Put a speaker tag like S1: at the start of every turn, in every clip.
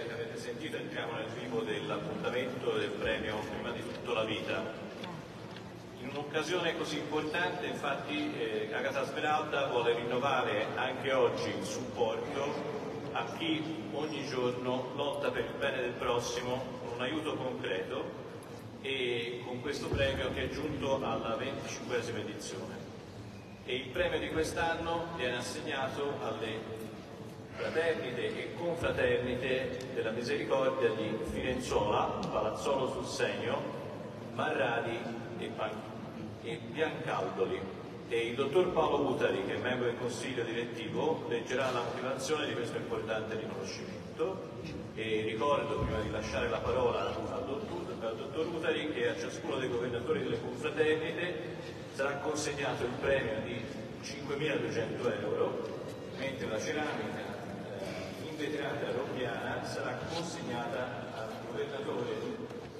S1: SRL che avete sentito, entriamo nel vivo dell'appuntamento del premio Prima di tutto la vita. In un'occasione così importante, infatti, eh, Agata Smeralda vuole rinnovare anche oggi il supporto a chi ogni giorno lotta per il bene del prossimo con un aiuto concreto e con questo premio che è giunto alla 25esima edizione. E il premio di quest'anno viene assegnato alle fraternite e confraternite della Misericordia di Firenzuola, Palazzolo sul Segno, Marradi e, e Biancaldoli. E il dottor Paolo Butari, che è membro del consiglio direttivo, leggerà la motivazione di questo importante riconoscimento. E ricordo, prima di lasciare la parola al dottor, al dottor Butari, che a ciascuno dei governatori delle confraternite sarà consegnato il premio di 5.200 euro, mentre la ceramica veterana rompiana sarà consegnata al governatore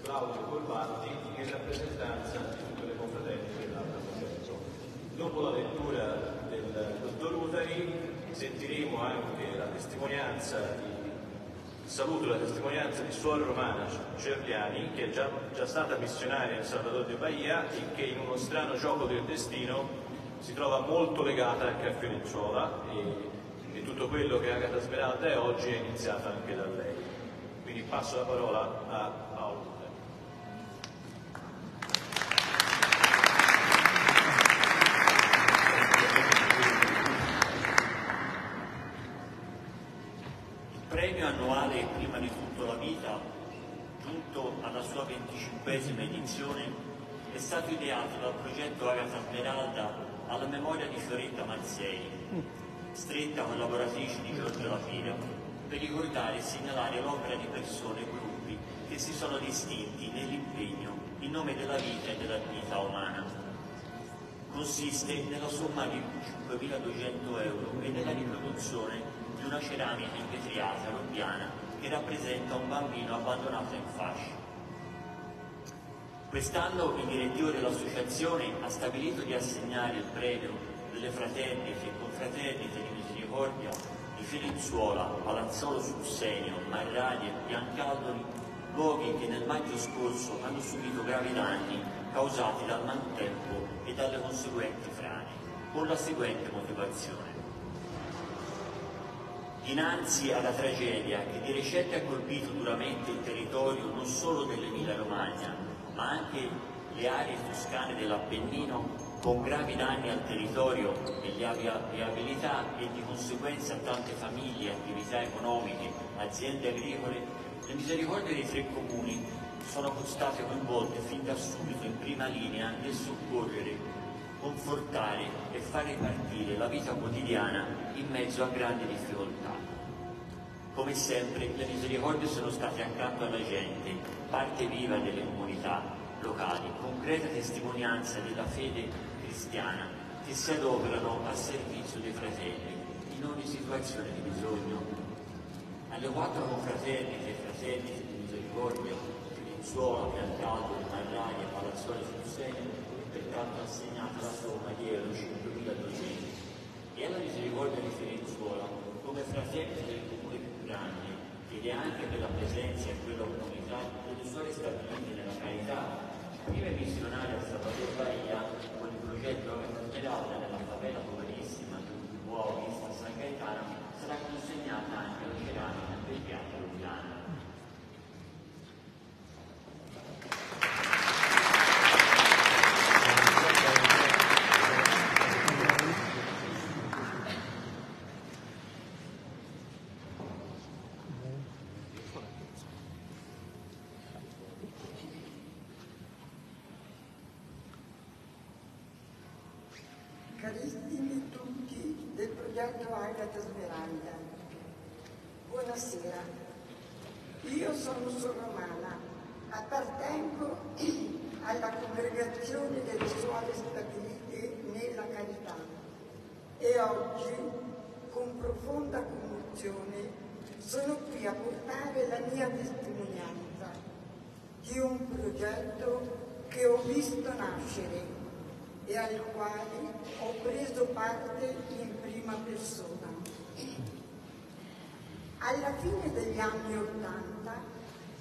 S1: Claudio Colbatti in rappresentanza di tutte le confraternite dell'altro progetto. Dopo la lettura del dottor Utari sentiremo anche la testimonianza di saluto la testimonianza di Suor Romana Cerliani, che è già, già stata missionaria in Salvador de Bahia e che in uno strano gioco del destino si trova molto legata anche a Fiorenzuola e tutto quello che Agata Smeralda è oggi è iniziato anche da lei. Quindi passo la parola a Paolo.
S2: Il premio annuale Prima di tutto la vita, giunto alla sua venticinquesima edizione, è stato ideato dal progetto Agata Smeralda alla memoria di Fioretta Mazzieri, stretta collaboratrice di Giorgio Lapira, per ricordare e segnalare l'opera di persone e gruppi che si sono distinti nell'impegno in nome della vita e della dignità umana. Consiste nella somma di 5.200 euro e nella riproduzione di una ceramica invetriata rompiana che rappresenta un bambino abbandonato in fascia. Quest'anno il direttore dell'associazione ha stabilito di assegnare il premio delle fraternite e confraternite di misericordia di Firenzuola, Palazzolo sul Senio, Marradi e Biancaldoli, luoghi che nel maggio scorso hanno subito gravi danni causati dal maltempo e dalle conseguenti frane, con la seguente motivazione. Dinanzi alla tragedia che di recente ha colpito duramente il territorio non solo dell'Emilia Romagna, ma anche le aree toscane dell'Appennino, con gravi danni al territorio e viabilità e di conseguenza a tante famiglie, attività economiche, aziende agricole, le misericordie dei tre comuni sono state coinvolte fin da subito in prima linea nel soccorrere, confortare e far ripartire la vita quotidiana in mezzo a grandi difficoltà. Come sempre le misericordie sono state accanto alla gente, parte viva delle comunità locali, concreta testimonianza della fede cristiana che si adoperano a servizio dei fratelli in ogni situazione di bisogno. Alle quattro confraternite e fratelli di misericordia, Firenzuola, Piantaldo, Marraglia, Palazzone sul Seno, pertanto assegnata la somma di euro 5.200 e alla misericordia di Firenzuola come fratelli del comune più grande ed è anche per la presenza in quella comunità delle suore stabilite nella carità, prime missionarie a Salvatore Bahia progetto Smeralda nella favela poverissima di Buova Vista San Gaetano sarà consegnata anche alla ceramica del piatto Lugliano.
S3: Carissimi tutti del progetto Agata Smeralda, buonasera. Io sono Sor Romana, appartengo alla congregazione delle suore stabilite nella carità e oggi, con profonda commozione, sono qui a portare la mia testimonianza di un progetto che ho visto nascere e al quale ho preso parte in prima persona. Alla fine degli anni Ottanta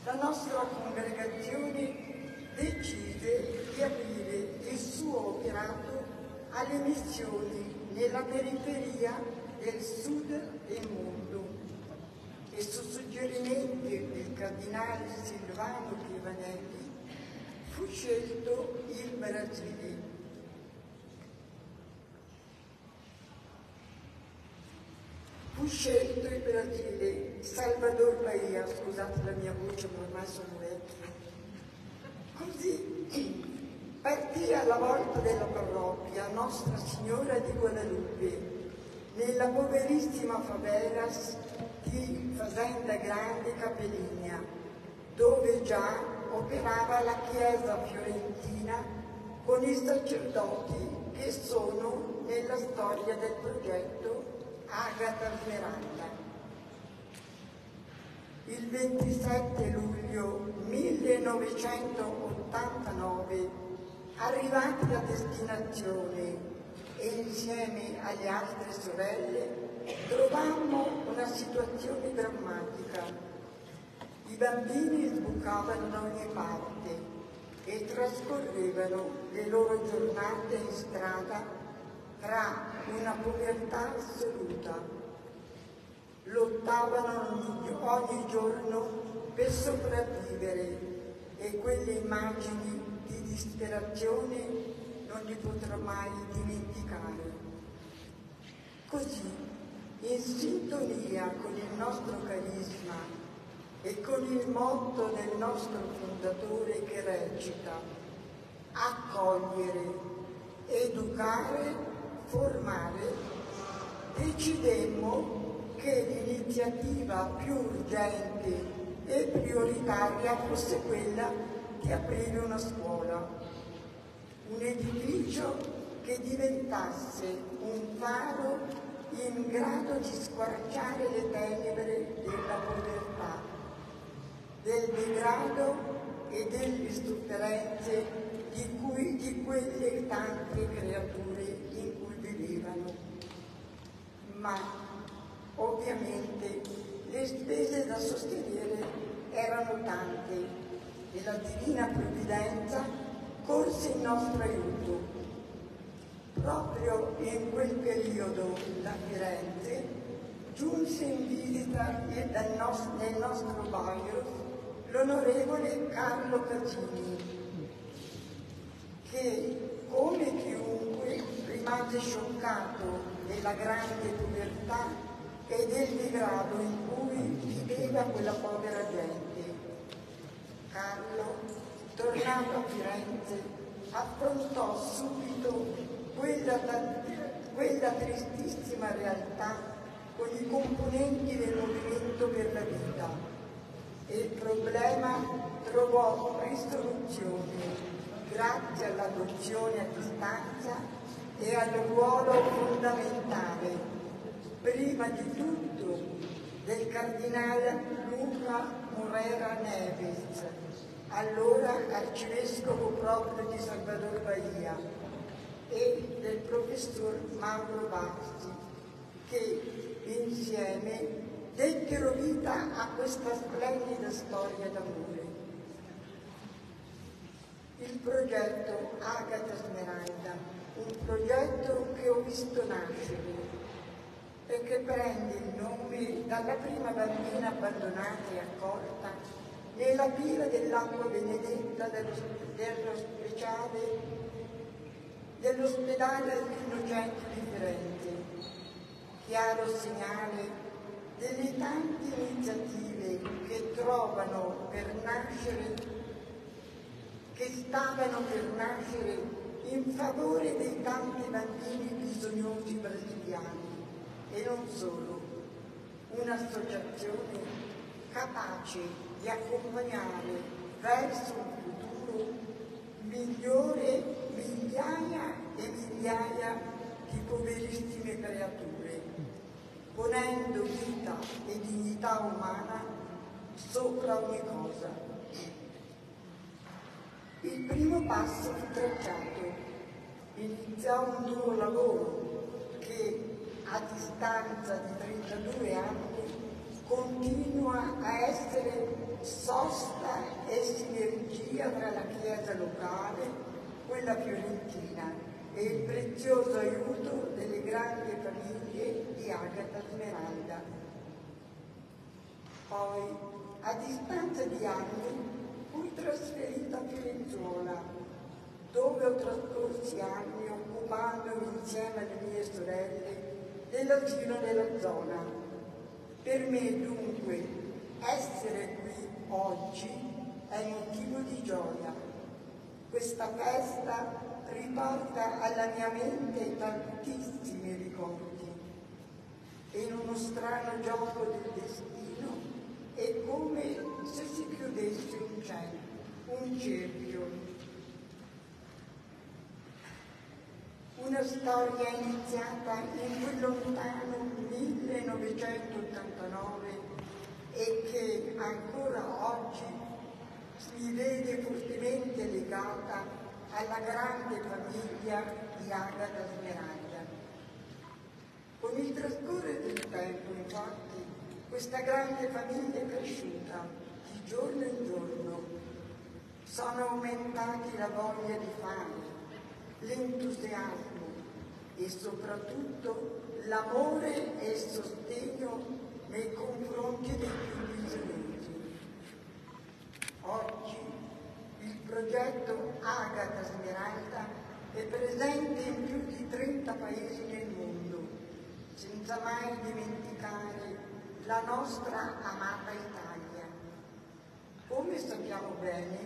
S3: la nostra congregazione decise di aprire il suo operato alle missioni nella periferia del sud del mondo. E su suggerimenti del cardinale Silvano Piovanelli fu scelto il Brasile. Fu scelto il Brasile, Salvador Bahia, scusate la mia voce ma ormai sono vecchia. Così partì alla volta della parrocchia Nostra Signora di Guadalupe, nella poverissima favelas di Fasenda Grande Capelligna, dove già operava la chiesa fiorentina con i sacerdoti che sono nella storia del progetto Agata Smeralda. Il 27 luglio 1989, arrivati a destinazione e insieme alle altre sorelle, trovammo una situazione drammatica. I bambini sbucavano da ogni parte e trascorrevano le loro giornate in strada tra una povertà assoluta. Lottavano ogni, giorno per sopravvivere e quelle immagini di disperazione non li potrò mai dimenticare. Così, in sintonia con il nostro carisma e con il motto del nostro fondatore che recita accogliere, educare formale, decidemmo che l'iniziativa più urgente e prioritaria fosse quella di aprire una scuola, un edificio che diventasse un faro in grado di squarciare le tenebre della povertà, del degrado e delle sofferenze di, cui, di quelle tante creature ma ovviamente le spese da sostenere erano tante e la divina provvidenza corse in nostro aiuto. Proprio in quel periodo da Firenze giunse in visita nel nostro, nel nostro baio l'onorevole Carlo Caccini, che come chiunque rimase scioccato della grande povertà e del degrado in cui viveva quella povera gente. Carlo, tornato a Firenze, affrontò subito quella, quella tristissima realtà con i componenti del movimento per la vita e il problema trovò risoluzione grazie all'adozione a distanza e al ruolo fondamentale, prima di tutto, del cardinale Luca Morera Neves, allora arcivescovo proprio di Salvador Bahia, e del professor Mauro Basti, che insieme dettero vita a questa splendida storia d'amore. Il progetto Agata Smeralda un progetto che ho visto nascere e che prende il nome dalla prima bambina abbandonata e accolta nella pila dell'acqua benedetta dello, speciale dell'ospedale dell'Innocenti di Firenze, chiaro segnale delle tante iniziative che trovano per nascere, che stavano per nascere in favore dei tanti bambini bisognosi brasiliani e non solo, un'associazione capace di accompagnare verso un futuro migliore migliaia e migliaia di poverissime creature, ponendo vita e dignità umana sopra ogni cosa. Il primo passo fu tracciato, iniziò un duro lavoro che a distanza di 32 anni continua a essere sosta e sinergia tra la Chiesa locale, quella fiorentina e il prezioso aiuto delle grandi famiglie di Agata Smeralda. Poi, a distanza di anni, fui trasferita a Fiorenzuola, dove ho trascorso anni occupandomi insieme alle mie sorelle dell'asilo della zona. Per me dunque essere qui oggi è motivo di gioia. Questa festa riporta alla mia mente tantissimi ricordi in uno strano gioco del destino è come se si chiudesse un un cerchio. Una storia iniziata in quel lontano 1989 e che ancora oggi si vede fortemente legata alla grande famiglia di Agata Smeraglia. Con il trascorrere del tempo, infatti, questa grande famiglia è cresciuta di giorno in giorno. Sono aumentati la voglia di fare, l'entusiasmo e soprattutto l'amore e il sostegno nei confronti dei più bisognosi. Oggi il progetto Agata Smeralda è presente in più di 30 paesi nel mondo, senza mai dimenticare la nostra amata Italia. Come sappiamo bene,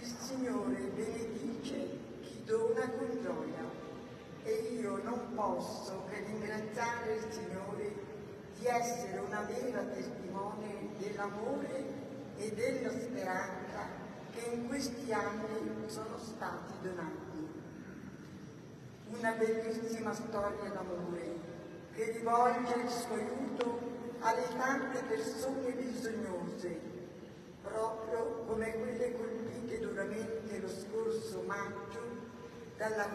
S3: il Signore benedice chi dona con gioia e io non posso che ringraziare il Signore di essere una vera testimone dell'amore e della speranza che in questi anni sono stati donati. Una bellissima storia d'amore che rivolge il suo aiuto alle tante persone bisognose, proprio come quelle colpite duramente lo scorso maggio dalla,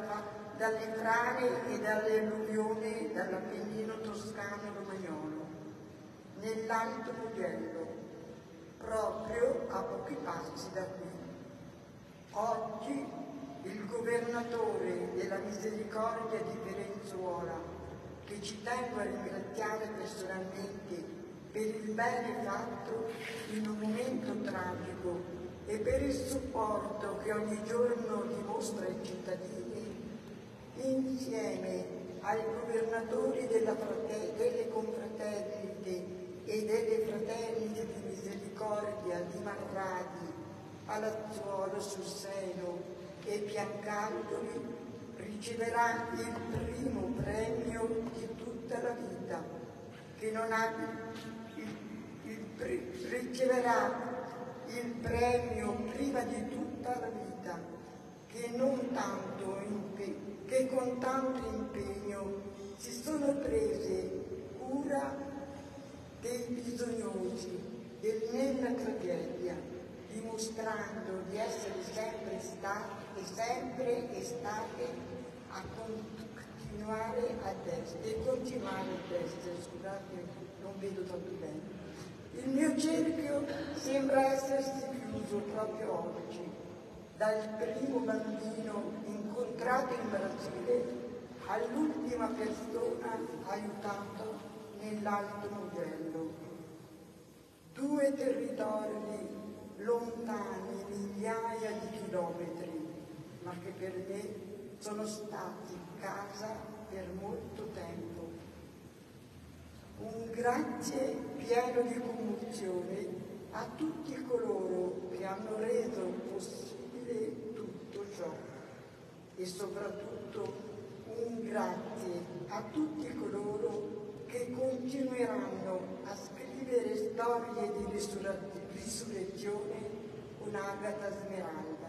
S3: dalle frane e dalle alluvioni dall'Appennino toscano e romagnolo nell'Alto Mugello, proprio a pochi passi da qui. Oggi il governatore della misericordia di Venezuela, che ci tengo a ringraziare personalmente per il bene fatto in un momento tragico e per il supporto che ogni giorno dimostra ai cittadini, insieme ai governatori delle confraternite e delle fraternite di misericordia di Marradi, Palazzuolo sul Seno e Piancaldoli riceverà il primo premio di tutta la vita, che non ha il, il, riceverà il premio prima di tutta la vita, che, non tanto che con tanto impegno si sono prese cura dei bisognosi, del nella tragedia, dimostrando di essere sempre state e sempre e state a continuare a destra e continuare a destra, scusate, non vedo tanto bene. Il mio cerchio sembra essersi chiuso proprio oggi, dal primo bambino incontrato in Brasile all'ultima persona aiutato nell'Alto Mugello. Due territori lontani migliaia di chilometri, ma che per me sono stati casa per molto tempo. Un grazie pieno di commozione a tutti coloro che hanno reso possibile ciò e soprattutto un grazie a tutti coloro che continueranno a scrivere storie di risurrezione con Agata Smeralda,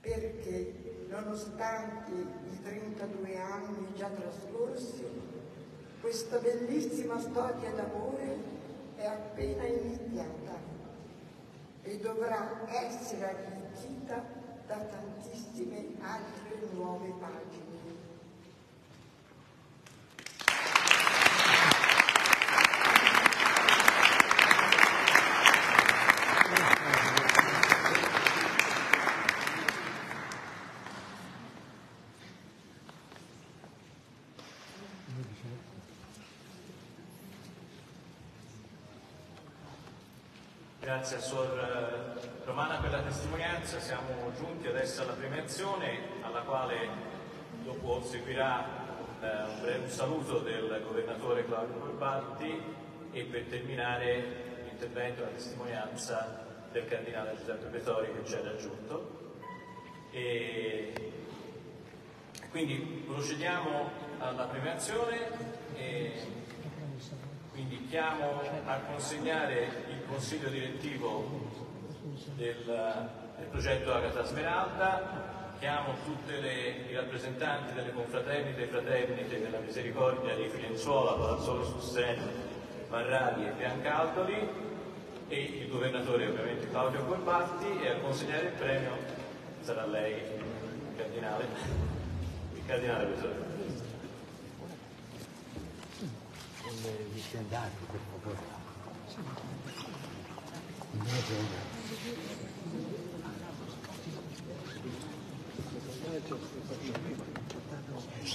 S3: perché nonostante i 32 anni già trascorsi, questa bellissima storia d'amore è appena iniziata e dovrà essere arricchita da tantissime altre nuove pagine.
S1: Grazie a Suor eh, Romana per la testimonianza, siamo giunti adesso alla premiazione alla quale dopo seguirà eh, un saluto del governatore Claudio Corbatti e per terminare l'intervento e la testimonianza del cardinale Giuseppe Pretori che ci ha raggiunto. E quindi procediamo alla premiazione e quindi chiamo a consegnare consiglio direttivo del, del progetto Agata Smeralda, chiamo tutti i rappresentanti delle confraternite e fraternite della Misericordia di Firenzuola, Palazzolo sul Seno, e Biancaldoli e il governatore ovviamente Claudio Corbatti e a consegnare il premio sarà lei, il cardinale, il cardinale Pesore.
S4: Con gli Да, да, да.